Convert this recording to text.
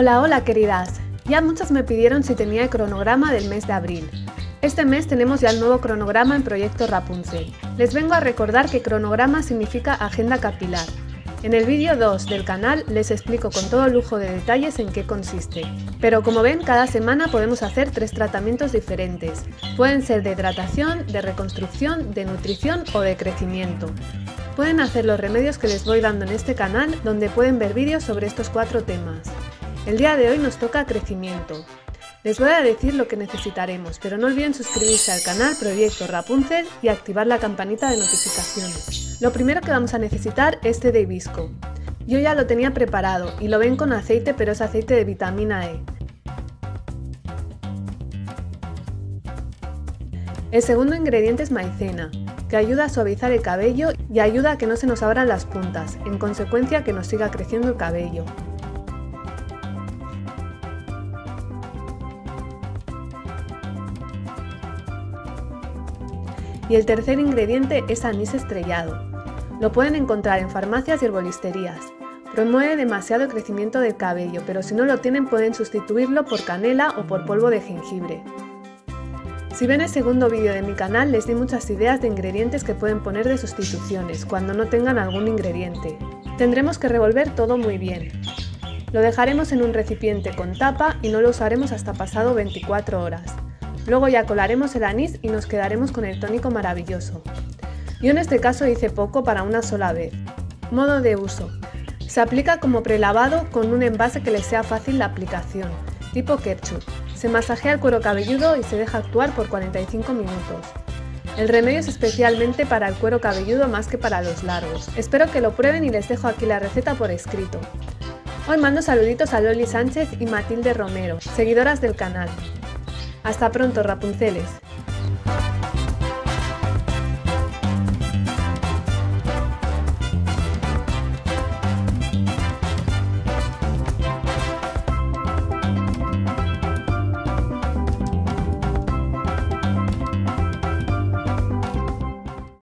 Hola, hola queridas. Ya muchas me pidieron si tenía el cronograma del mes de abril. Este mes tenemos ya el nuevo cronograma en Proyecto Rapunzel. Les vengo a recordar que cronograma significa agenda capilar. En el vídeo 2 del canal les explico con todo lujo de detalles en qué consiste. Pero como ven, cada semana podemos hacer tres tratamientos diferentes. Pueden ser de hidratación, de reconstrucción, de nutrición o de crecimiento. Pueden hacer los remedios que les voy dando en este canal donde pueden ver vídeos sobre estos cuatro temas. El día de hoy nos toca crecimiento. Les voy a decir lo que necesitaremos, pero no olviden suscribirse al canal Proyecto Rapunzel y activar la campanita de notificaciones. Lo primero que vamos a necesitar es té de hibisco. Yo ya lo tenía preparado y lo ven con aceite, pero es aceite de vitamina E. El segundo ingrediente es maicena, que ayuda a suavizar el cabello y ayuda a que no se nos abran las puntas, en consecuencia que nos siga creciendo el cabello. Y el tercer ingrediente es anís estrellado. Lo pueden encontrar en farmacias y herbolisterías. Promueve demasiado el crecimiento del cabello, pero si no lo tienen pueden sustituirlo por canela o por polvo de jengibre. Si ven el segundo vídeo de mi canal les di muchas ideas de ingredientes que pueden poner de sustituciones cuando no tengan algún ingrediente. Tendremos que revolver todo muy bien. Lo dejaremos en un recipiente con tapa y no lo usaremos hasta pasado 24 horas. Luego ya colaremos el anís y nos quedaremos con el tónico maravilloso. Yo en este caso hice poco para una sola vez. Modo de uso. Se aplica como prelavado con un envase que le sea fácil la aplicación, tipo ketchup. Se masajea el cuero cabelludo y se deja actuar por 45 minutos. El remedio es especialmente para el cuero cabelludo más que para los largos. Espero que lo prueben y les dejo aquí la receta por escrito. Hoy mando saluditos a Loli Sánchez y Matilde Romero, seguidoras del canal. Hasta pronto, Rapunceles.